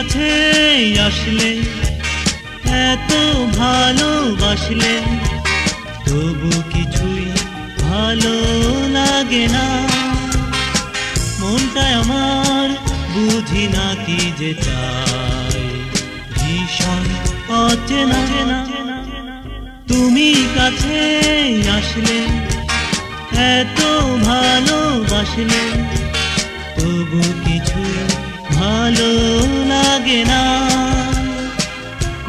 আসলে, এত ভালোবাসলে, তবু কিছুই ভালো লাগে না। মনটা আমার বুঝি না কি যে চাই ভীষণ অচেনা। তুমি কাছে আসলে, এত ভালোবাসলে লাগে না।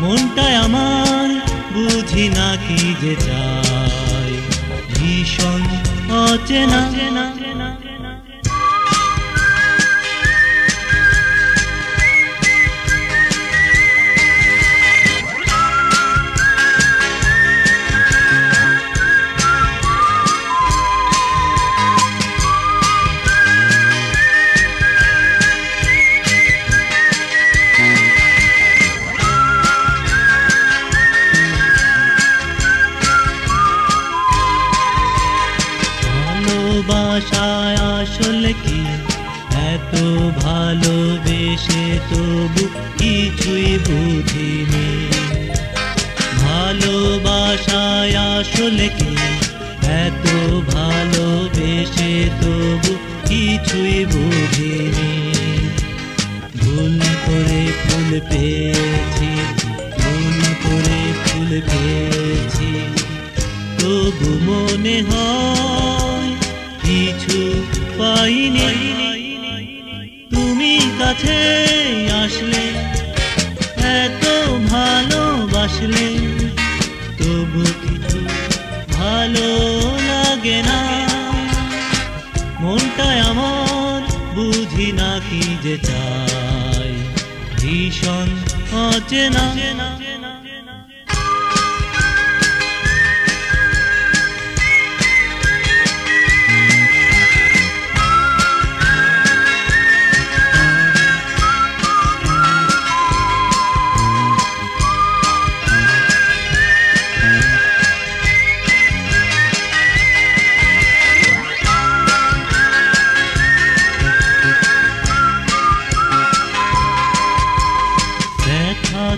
মনটায় আমার বুঝি না কি যে চাই ভীষণ অচেনা। ভালোবাসায় আসলে কি? এত ভালোবেসে তবু কিছুই বুঝিনি। ভালোবাসায় আসলে কি? এত ভালোবেসে তবু কিছুই বুঝিনি। ভুল করে ফুল পেয়েছি, ভুল করে ফুল পেয়েছি। তবু মনে হয় পাইনি। তুমি কাছে আসলে, এত ভালোবাসলে, তবু কিছু ভালো লাগে না। মনটায় আমার বুঝি না কি যে চাই ভীষণ অচেনা।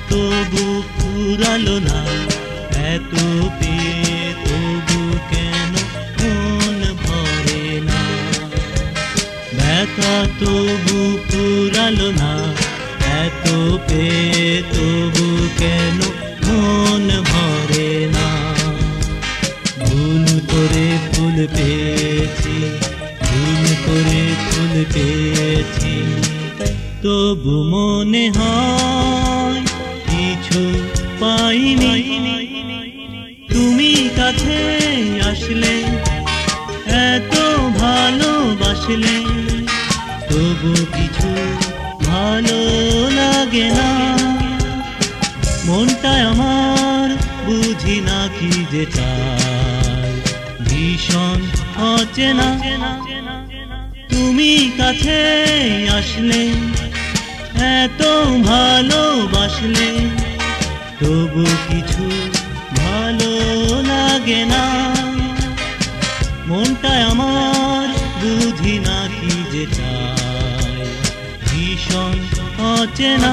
তবু ফুরালো না। এত পেয়ে তবু কেন মন ভরে না? দেখা তবু ফুরালো না। এত পেয়ে তবু কেন মন ভরে না? ভুল করে ফুল পেয়েছি ভুল করে ফুল পেয়েছি। তবু মনে হয় পাইনি তুমি কাছে আসলে, এত ভালোবাসলে, তবু কিছু ভালো লাগে না। মনটায় আমার বুঝি না কি যে চাই ভীষণ অচেনা। তুমি কাছে আসলে, এত ভালোবাসলে তবু কিছু ভালো লাগে না। মনটা আমার বুঝি না কি যে চাই ভীষণ অচেনা।